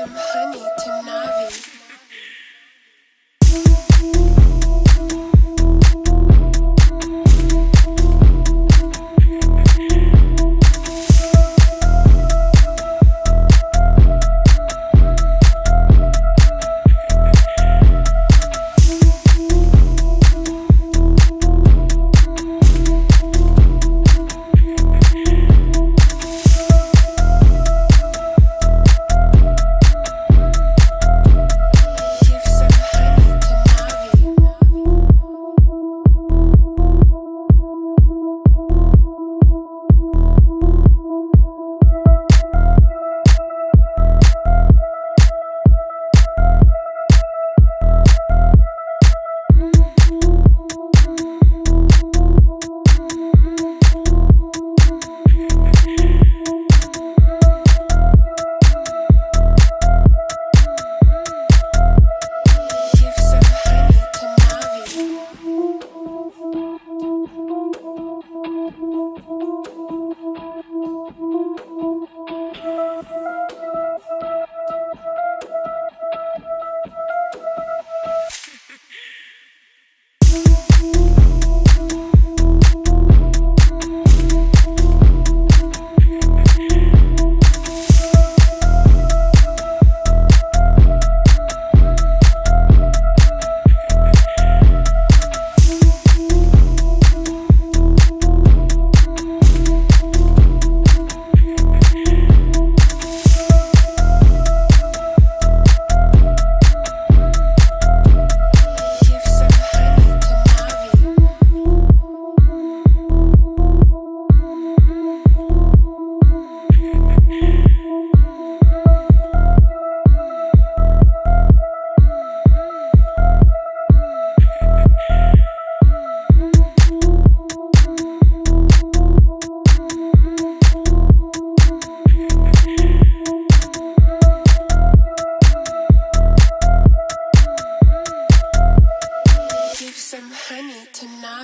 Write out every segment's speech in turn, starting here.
some honey.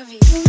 chave.